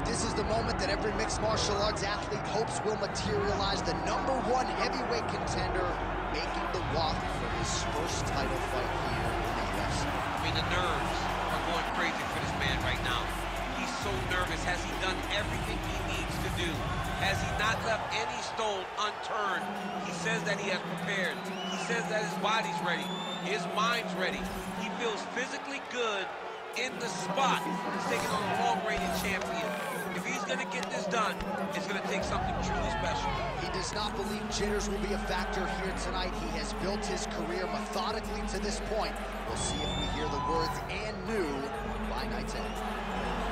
this is the moment that every mixed martial arts athlete hopes will materialize. The number one heavyweight contender making the walk for his first title fight here in the UFC. I mean, the nerves are going crazy for this man right now. He's so nervous. Has he done everything he needs to do? Has he not left any stone unturned? He says that he has prepared. He says that his body's ready. His mind's ready. He feels physically good in the spot. He's taking on a long-reigning champion. If he's going to get this done, it's going to take something truly special. He does not believe jitters will be a factor here tonight. He has built his career methodically to this point. We'll see if we hear the words and new by night's end.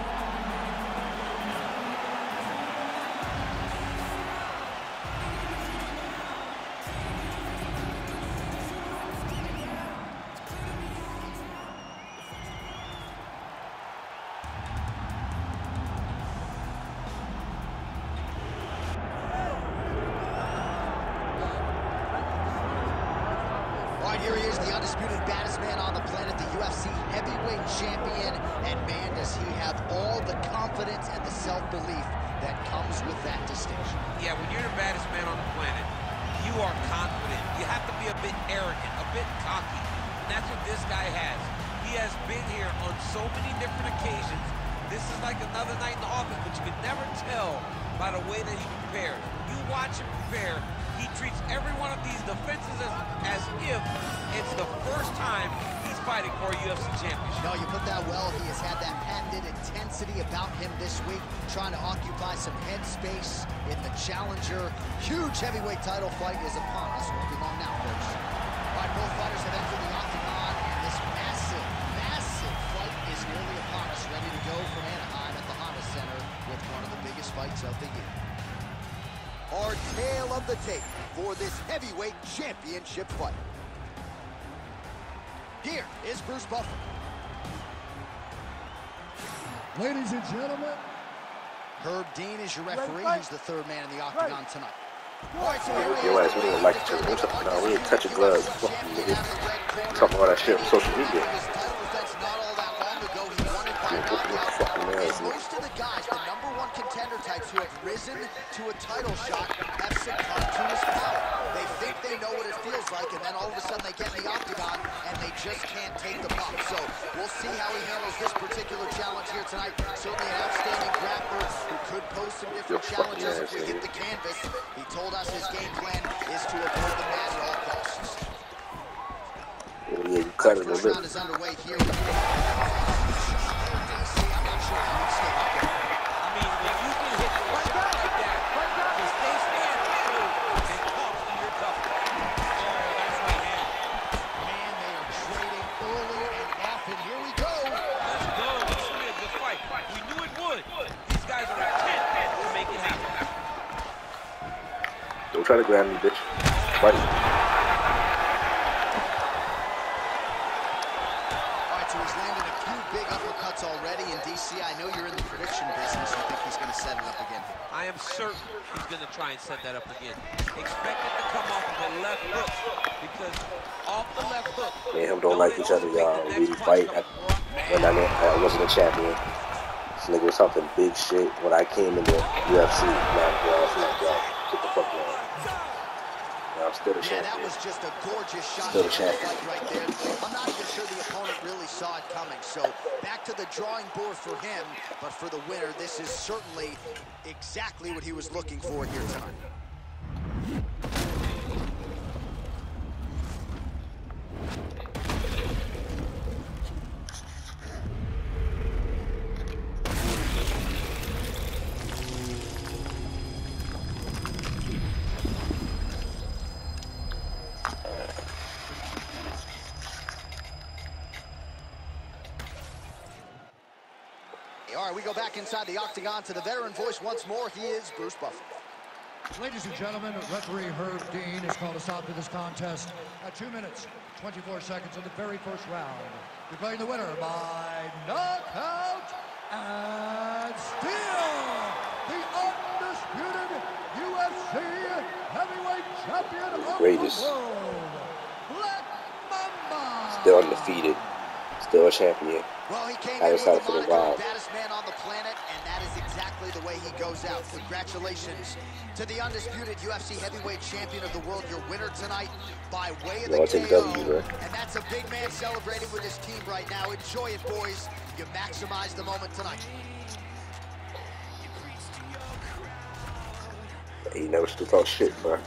Here he is, the undisputed baddest man on the planet, the UFC heavyweight champion. And man, does he have all the confidence and the self-belief that comes with that distinction. Yeah, when you're the baddest man on the planet, you are confident. You have to be a bit arrogant, a bit cocky. And that's what this guy has. He has been here on so many different occasions. This is like another night in the office, but you can never tell by the way that he prepares. You watch him prepare, he treats every one of these defenses as, as if it's the first time he's fighting for a UFC championship. No, you put that well. He has had that patented intensity about him this week, trying to occupy some headspace in the challenger. Huge heavyweight title fight is upon us. Won't be long now, folks. Of the fights of the year our tale of the tape for this heavyweight championship fight. Here is Bruce Buffer. Ladies and gentlemen. Herb Dean is your referee. He's the third man in the octagon tonight. All right, so Your ass, we didn't like each other. No, we didn't touch a glove. Fuck you, nigga. Talking about that shit on social media. Most of the guys, the number one contender types who have risen to a title shot have succumbed to his power. They think they know what it feels like, and then all of a sudden they get in the octagon, and they just can't take the bump. So we'll see how he handles this particular challenge here tonight. Certainly an outstanding grappler who could pose some different challenges if we hit the canvas. He told us his game plan is to avoid the mat at all costs. Yeah, you cut it a round is underway here. Try to grab me, bitch. Fight. Alright, so he's landed a few big uppercuts already in DC. I know you're in the prediction business. You think he's going to set it up again? I am certain he's going to try and set that up again. Expect it to come off of a left hook because off the left hook. Me and him don't like each other, y'all. We fight I, when I, I wasn't a champion. This nigga was talking big shit when I came in the UFC. Now, y'all, y'all, get the fuck out. I'm still the champion. Yeah, that was just a gorgeous shot. Still the champion. Right there. I'm not even sure the opponent really saw it coming. So back to the drawing board for him. But for the winner, this is certainly exactly what he was looking for here tonight. Right, we go back inside the octagon to the veteran voice once more. He is Bruce Buffer. Ladies and gentlemen, referee Herb Dean has called a stop to this contest at 2 minutes, 24 seconds of the very first round. Declaring the winner by knockout and still the undisputed UFC heavyweight champion of Greatest. the world, Black Mamba. Still undefeated. Still a champion. Well, he came I decided with for the ride. baddest man on the planet, and that is exactly the way he goes out. Congratulations to the undisputed UFC heavyweight champion of the world, your winner tonight by way of You the KO. W. And that's a big man celebrating with his team right now. Enjoy it, boys. You maximize the moment tonight. He never still talk shit, bro.